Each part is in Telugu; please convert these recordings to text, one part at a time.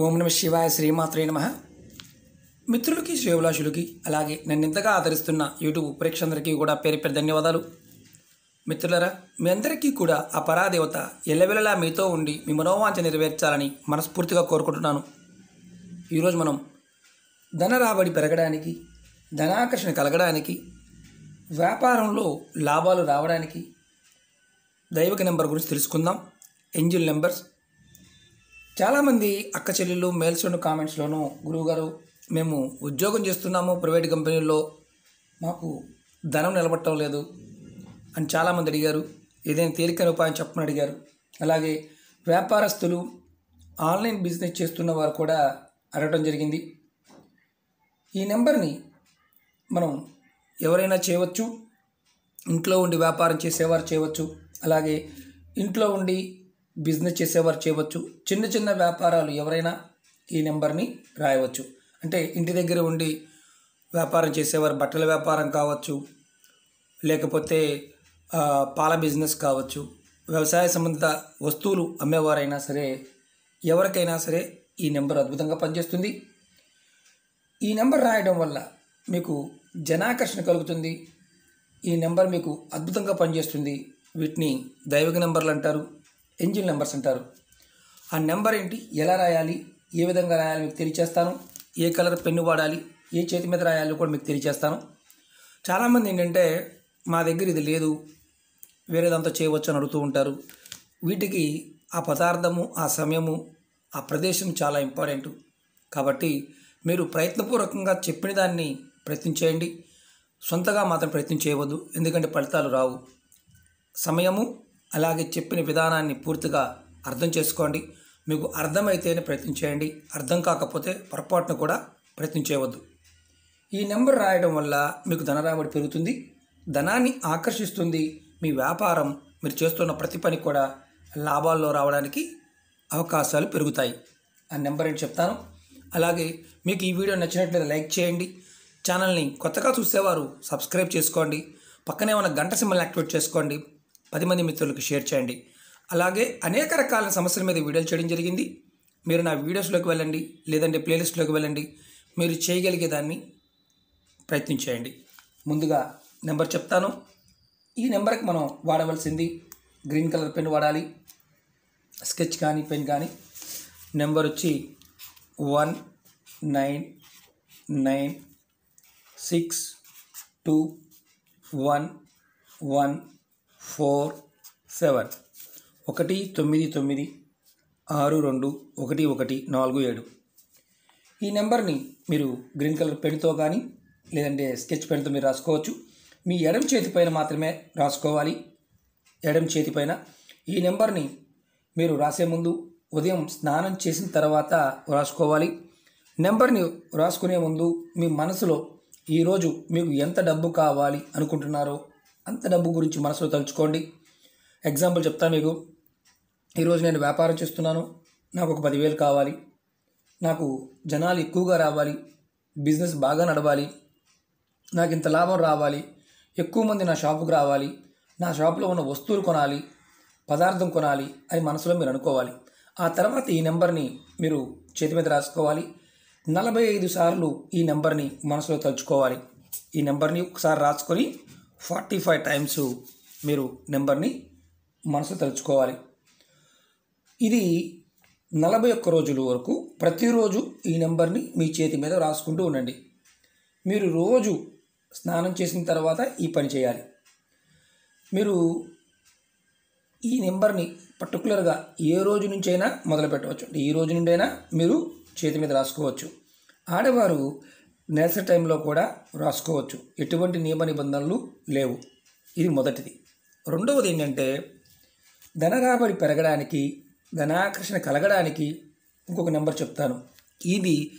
ఓం నమ శివాయ శ్రీమాత్రే నమ. మిత్రులకి శ్రేవులాషులకి అలాగే నన్ను ఇంతగా ఆదరిస్తున్న యూట్యూబ్ ప్రేక్షకులందరికీ కూడా పేరు పేరు ధన్యవాదాలు. మిత్రులరా మీ అందరికీ కూడా ఆ పరాదేవత ఎల్లవెల్లలా మీతో ఉండి మీ మనోవాంఛ నెరవేర్చాలని మనస్ఫూర్తిగా కోరుకుంటున్నాను. ఈరోజు మనం ధన రాబడి పెరగడానికి ధనాకర్షణ కలగడానికి వ్యాపారంలో లాభాలు రావడానికి దైవిక నెంబర్ గురించి తెలుసుకుందాం. ఎంజిల్ నెంబర్స్ చాలామంది అక్క చెల్లెళ్ళు మెయిల్స్లోను కామెంట్స్లోనూ గురువుగారు మేము ఉద్యోగం చేస్తున్నాము ప్రైవేట్ కంపెనీల్లో మాకు ధనం నిలబట్టడం లేదు అని చాలామంది అడిగారు. ఏదైనా తేలికైన ఉపాయం చెప్పమని అడిగారు. అలాగే వ్యాపారస్తులు ఆన్లైన్ బిజినెస్ చేస్తున్న వారు కూడా అడగడం జరిగింది. ఈ నెంబర్ని మనం ఎవరైనా చేయవచ్చు ఇంట్లో ఉండి వ్యాపారం చేసేవారు చేయవచ్చు. అలాగే ఇంట్లో ఉండి బిజినెస్ చేసేవారు చేయవచ్చు. చిన్న చిన్న వ్యాపారాలు ఎవరైనా ఈ నెంబర్ని రాయవచ్చు. అంటే ఇంటి దగ్గర ఉండి వ్యాపారం చేసేవారు బట్టల వ్యాపారం కావచ్చు లేకపోతే పాల బిజినెస్ కావచ్చు వ్యవసాయ సంబంధిత వస్తువులు అమ్మేవారైనా సరే ఎవరికైనా సరే ఈ నెంబర్ అద్భుతంగా పనిచేస్తుంది. ఈ నెంబర్ రాయడం వల్ల మీకు జనాకర్షణ కలుగుతుంది. ఈ నెంబర్ మీకు అద్భుతంగా పనిచేస్తుంది. వీటిని దైవిక నెంబర్లు అంటారు. ఎంజిన్ నెంబర్స్ అంటారు. ఆ నెంబర్ ఏంటి? ఎలా రాయాలి? ఏ విధంగా రాయాలి మీకు తెలియచేస్తాను. ఏ కలర్ పెన్ను వాడాలి? ఏ చేతి మీద రాయాలి కూడా మీకు తెలియచేస్తాను. చాలామంది ఏంటంటే మా దగ్గర ఇది లేదు. వేరేదంతా చేయవచ్చు అని అడుగుతూ ఉంటారు. వీటికి ఆ పదార్థము ఆ సమయము ఆ ప్రదేశం చాలా ఇంపార్టెంట్. కాబట్టి మీరు ప్రయత్నపూర్వకంగా చెప్పిన దాన్ని ప్రయత్నం చేయండి. సొంతగా మాత్రం ప్రయత్నం చేయవద్దు. ఎందుకంటే ఫలితాలు రావు. సమయము అలాగే చెప్పిన విధానాన్ని పూర్తిగా అర్థం చేసుకోండి. మీకు అర్థమైతేనే ప్రయత్నం చేయండి. అర్థం కాకపోతే పొరపాటును కూడా ప్రయత్నం చేయవద్దు. ఈ నెంబర్ రాయడం వల్ల మీకు ధన రాబడి పెరుగుతుంది. ధనాన్ని ఆకర్షిస్తుంది మీ వ్యాపారం. మీరు చేస్తున్న ప్రతి పని కూడా లాభాల్లో రావడానికి అవకాశాలు పెరుగుతాయి. ఆ నెంబర్ ఏంటి చెప్తాను. అలాగే మీకు ఈ వీడియో నచ్చినట్లయితే లైక్ చేయండి. ఛానల్ని కొత్తగా చూసేవారు సబ్స్క్రైబ్ చేసుకోండి. పక్కనే ఉన్న గంట సింబల్ని యాక్టివేట్ చేసుకోండి. పది మంది మిత్రులకు షేర్ చేయండి. అలాగే అనేక రకాల సమస్యల మీద వీడియోలు చేయడం జరిగింది. మీరు నా వీడియోస్లోకి వెళ్ళండి లేదంటే ప్లేలిస్ట్లోకి వెళ్ళండి. మీరు చేయగలిగే దాన్ని ప్రయత్నం చేయండి. ముందుగా నెంబర్ చెప్తాను. ఈ నెంబర్కి మనం వాడవలసింది గ్రీన్ కలర్ పెన్ వాడాలి. స్కెచ్ కానీ పెన్ కానీ. నెంబర్ వచ్చి one nine nine six two one one four seven. ఒకటి తొమ్మిది తొమ్మిది ఆరు రెండు ఒకటి ఒకటి నాలుగు ఏడు. ఈ నెంబర్ని మీరు గ్రీన్ కలర్ పెన్తో కానీ లేదంటే స్కెచ్ పెన్తో మీరు రాసుకోవచ్చు. మీ ఎడం చేతి పైన మాత్రమే రాసుకోవాలి. ఎడం చేతి పైన. ఈ నెంబర్ని మీరు రాసే ముందు ఉదయం స్నానం చేసిన తర్వాత రాసుకోవాలి. నెంబర్ని రాసుకునే ముందు మీ మనసులో ఈరోజు మీకు ఎంత డబ్బు కావాలి అనుకుంటున్నారో అంత డబ్బు గురించి మనసులో తలుచుకోండి. ఎగ్జాంపుల్ చెప్తాను మీకు. ఈరోజు నేను వ్యాపారం చేస్తున్నాను. నాకు ఒక పదివేలు కావాలి. నాకు జనాలు ఎక్కువగా రావాలి. బిజినెస్ బాగా నడవాలి. నాకు ఇంత లాభం రావాలి. ఎక్కువ మంది నా షాపుకు రావాలి. నా షాప్లో ఉన్న వస్తువులు కొనాలి. పదార్థం కొనాలి అని మనసులో మీరు అనుకోవాలి. ఆ తర్వాత ఈ నెంబర్ని మీరు చేతి మీద రాసుకోవాలి. నలభై ఐదు సార్లు ఈ నెంబర్ని మనసులో తలుచుకోవాలి. ఈ నెంబర్ని ఒకసారి రాసుకొని ఫార్టీ ఫైవ్ టైమ్స్ మీరు నెంబర్ని మనసులో తలుచుకోవాలి ఇది నలభై ఒక్క రోజుల వరకు ప్రతిరోజు ఈ నెంబర్ని మీ చేతి మీద రాసుకుంటూ ఉండండి. మీరు రోజు స్నానం చేసిన తర్వాత ఈ పని చేయాలి. మీరు ఈ నెంబర్ని పర్టికులర్గా ఏ రోజు నుంచైనా మొదలు పెట్టవచ్చు అంటే ఈ రోజు నుండైనా మీరు చేతి మీద రాసుకోవచ్చు. ఆడవారు నెలసరి టైంలో కూడా రాసుకోవచ్చు. ఎటువంటి నియమ నిబంధనలు లేవు. ఇది మొదటిది. రెండవది ఏంటంటే ధన రాబడి పెరగడానికి ధనాకర్షణ కలగడానికి ఇంకొక నెంబర్ చెప్తాను. ఇది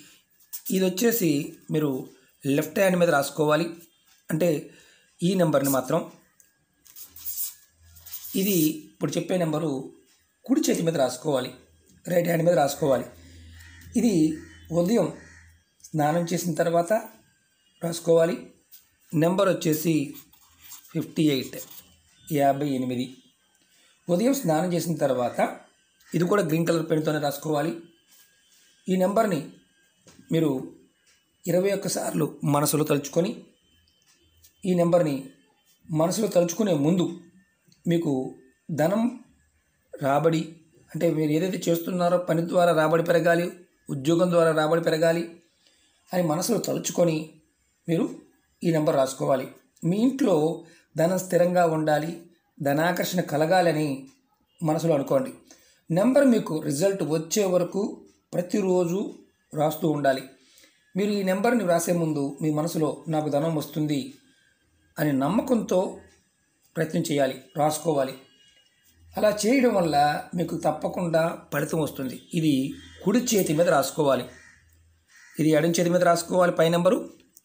ఇది వచ్చేసి మీరు లెఫ్ట్ హ్యాండ్ మీద రాసుకోవాలి. అంటే ఈ నెంబర్ని మాత్రం. ఇది ఇప్పుడు చెప్పే నెంబరు కుడి చేతి మీద రాసుకోవాలి. రైట్ హ్యాండ్ మీద రాసుకోవాలి. ఇది ఉదయం స్నానం చేసిన తర్వాత రాసుకోవాలి. నెంబర్ వచ్చేసి ఫిఫ్టీ ఎయిట్ యాభై ఎనిమిది. ఉదయం స్నానం చేసిన తర్వాత ఇది కూడా గ్రీన్ కలర్ పెన్తోనే రాసుకోవాలి. ఈ నెంబర్ని మీరు ఇరవై ఒక్కసార్లు మనసులో తలుచుకొని ఈ నెంబర్ని మనసులో తలుచుకునే ముందు మీకు ధనం రాబడి అంటే మీరు ఏదైతే చేస్తున్నారో పని ద్వారా రాబడి పెరగాలి ఉద్యోగం ద్వారా రాబడి పెరగాలి అని మనసులో తలుచుకొని మీరు ఈ నెంబర్ రాసుకోవాలి. మీ ఇంట్లో ధనం స్థిరంగా ఉండాలి ధనాకర్షణ కలగాలని మనసులో అనుకోండి. నెంబర్ మీకు రిజల్ట్ వచ్చే వరకు ప్రతిరోజు రాస్తూ ఉండాలి. మీరు ఈ నెంబర్ని వ్రాసే ముందు మీ మనసులో నాకు ధనం వస్తుంది అని నమ్మకంతో ప్రయత్నం చేయాలి రాసుకోవాలి. అలా చేయడం వల్ల మీకు తప్పకుండా ఫలితం వస్తుంది. ఇది కుడి చేతి మీద రాసుకోవాలి. ఇది ఎడం చేతి మీద రాసుకోవాలి పై నెంబరు.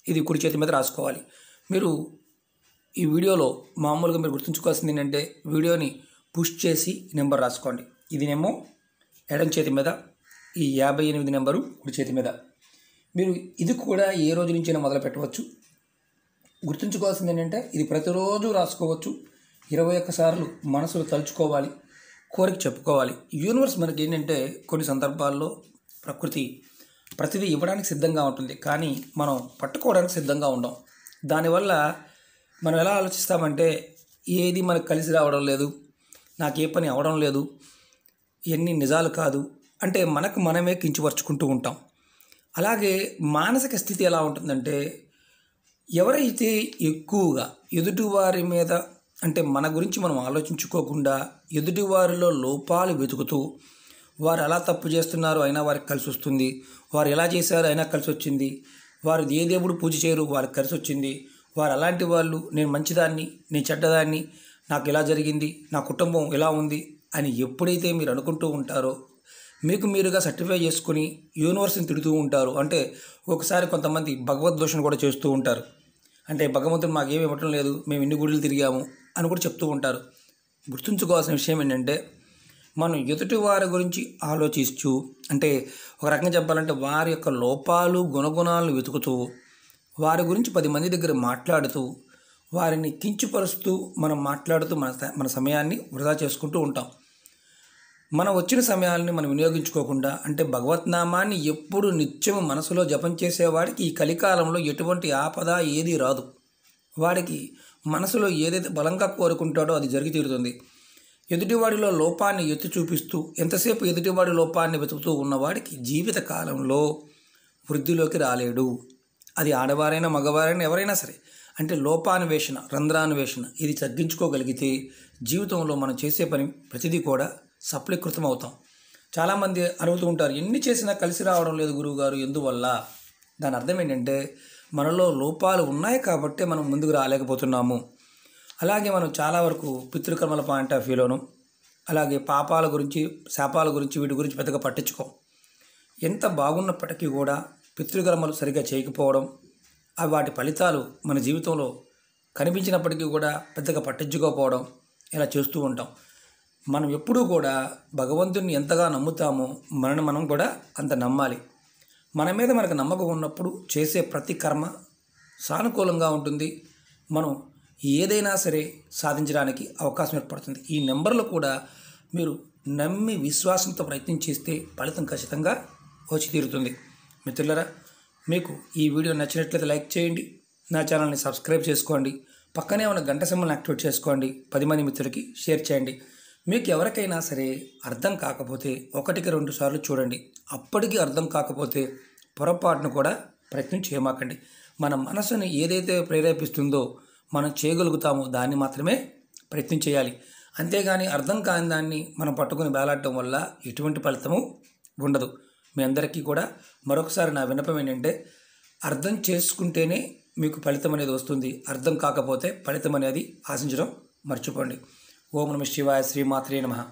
ఇది కుడి చేతి మీద రాసుకోవాలి. మీరు ఈ వీడియోలో మామూలుగా మీరు గుర్తుంచుకోవాల్సింది ఏంటంటే వీడియోని పుష్ చేసి నెంబర్ రాసుకోండి. ఇదినేమో ఎడం చేతి మీద ఈ యాభై ఎనిమిది నెంబరు కుడి చేతి మీద. మీరు ఇది కూడా ఏ రోజు నుంచైనా మొదలు పెట్టవచ్చు. గుర్తుంచుకోవాల్సింది ఏంటంటే ఇది ప్రతిరోజు రాసుకోవచ్చు. ఇరవై ఒక్కసార్లు మనసులో తలుచుకోవాలి కోరిక చెప్పుకోవాలి. యూనివర్స్ మనకి ఏంటంటే కొన్ని సందర్భాల్లో ప్రకృతి ప్రతిదీ ఇవ్వడానికి సిద్ధంగా ఉంటుంది. కానీ మనం పట్టుకోవడానికి సిద్ధంగా ఉండం. దానివల్ల మనం ఎలా ఆలోచిస్తామంటే ఏది మనకు కలిసి రావడం లేదు నాకు ఏ పని అవడం లేదు ఇవన్నీ నిజాలు కాదు అంటే మనకు మనమే కించుపరుచుకుంటూ ఉంటాం. అలాగే మానసిక స్థితి ఎలా ఉంటుందంటే ఎవరైతే ఎక్కువగా ఎదుటివారి మీద అంటే మన గురించి మనం ఆలోచించుకోకుండా ఎదుటివారిలో లోపాలు వెతుకుతూ వారు ఎలా తప్పు చేస్తున్నారు అయినా వారికి కలిసి వస్తుంది. వారు ఎలా చేశారు అయినా కలిసి వచ్చింది. వారు ఏ దేవుడు పూజ చేయరు వారికి కలిసి వచ్చింది. వారు అలాంటి వాళ్ళు నేను మంచిదాన్ని నేను చెడ్డదాన్ని నాకు ఇలా జరిగింది నా కుటుంబం ఇలా ఉంది అని ఎప్పుడైతే మీరు అనుకుంటూ ఉంటారో మీకు మీరుగా సర్టిఫై చేసుకుని యూనివర్స్ని తిడుతూ ఉంటారు. అంటే ఒకసారి కొంతమంది భగవద్దోషణ కూడా చేస్తూ ఉంటారు. అంటే భగవంతుడు మాకేమి ఇవ్వటం లేదు మేము ఇన్ని గుడులు తిరిగాము అని కూడా చెప్తూ ఉంటారు. గుర్తుంచుకోవాల్సిన విషయం ఏంటంటే మనం ఎదుటి వారి గురించి ఆలోచిస్తూ అంటే ఒక రకంగా చెప్పాలంటే వారి యొక్క లోపాలు గుణగుణాలను వెతుకుతూ వారి గురించి పది మంది దగ్గర మాట్లాడుతూ వారిని కించుపరుస్తూ మనం మాట్లాడుతూ మన మన సమయాన్ని వృధా చేసుకుంటూ ఉంటాం. మనం వచ్చిన సమయాల్ని మనం వినియోగించుకోకుండా అంటే భగవత్నామాన్ని ఎప్పుడు నిత్యం మనసులో జపం చేసేవాడికి ఈ కలికాలంలో ఎటువంటి ఆపద ఏది రాదు. వాడికి మనసులో ఏదైతే బలంగా కోరుకుంటాడో అది జరిగి తీరుతుంది. ఎదుటివాడిలో లోపాన్ని ఎత్తి చూపిస్తూ ఎంతసేపు ఎదుటివాడి లోపాన్ని వెతుకుతూ ఉన్నవాడికి జీవిత కాలంలో వృద్ధిలోకి రాలేడు. అది ఆడవారైనా మగవారైనా ఎవరైనా సరే. అంటే లోపాన్వేషణ రంధ్రాన్వేషణ ఇది తగ్గించుకోగలిగితే జీవితంలో మనం చేసే పని ప్రతిదీ కూడా సఫలీకృతం అవుతాం. చాలామంది అడుగుతూ ఉంటారు ఎన్ని చేసినా కలిసి రావడం లేదు గురువుగారు ఎందువల్ల? దాని అర్థం ఏంటంటే మనలో లోపాలు ఉన్నాయి కాబట్టే మనం ముందుకు రాలేకపోతున్నాము. అలాగే మనం చాలా వరకు పితృకర్మల పాయింట్ ఆఫ్ వ్యూలోను అలాగే పాపాల గురించి శాపాల గురించి వీటి గురించి పెద్దగా పట్టించుకోం. ఎంత బాగున్నప్పటికీ కూడా పితృకర్మలు సరిగా చేయకపోవడం అవి వాటి ఫలితాలు మన జీవితంలో కనిపించినప్పటికీ కూడా పెద్దగా పట్టించుకోకపోవడం ఇలా చేస్తూ ఉంటాం. మనం ఎప్పుడూ కూడా భగవంతుని ఎంతగా నమ్ముతామో మనని మనం కూడా అంత నమ్మాలి. మన మీద మనకు నమ్మకం ఉన్నప్పుడు చేసే ప్రతి కర్మ సానుకూలంగా ఉంటుంది. మనం ఏదైనా సరే సాధించడానికి అవకాశం ఏర్పడుతుంది. ఈ నెంబర్లు కూడా మీరు నమ్మి విశ్వాసంతో ప్రయత్నం చేస్తే ఫలితం ఖచ్చితంగా వచ్చి తీరుతుంది. మిత్రులరా మీకు ఈ వీడియో నచ్చినట్లయితే లైక్ చేయండి నా ఛానల్ని సబ్స్క్రైబ్ చేసుకోండి పక్కనే ఉన్న గంట సింబల్ని యాక్టివేట్ చేసుకోండి పది మంది మిత్రులకి షేర్ చేయండి. మీకు ఎవరికైనా సరే అర్థం కాకపోతే ఒకటికి రెండు సార్లు చూడండి. అప్పటికి అర్థం కాకపోతే పొరపాటును కూడా ప్రయత్నం చేయమాకండి. మన మనసుని ఏదైతే ప్రేరేపిస్తుందో మనం చేయగలుగుతాము దాన్ని మాత్రమే ప్రయత్నం చేయాలి. అంతేగాని అర్థం కాని దాన్ని మనం పట్టుకుని వేలాడటం వల్ల ఎటువంటి ఫలితము ఉండదు. మీ అందరికీ కూడా మరొకసారి నా విన్నపం ఏంటంటే అర్థం చేసుకుంటేనే మీకు ఫలితం అనేది వస్తుంది. అర్థం కాకపోతే ఫలితం అనేది ఆశించడం మర్చిపోండి. ఓం నమ శివాయ శ్రీమాత్రే నమః.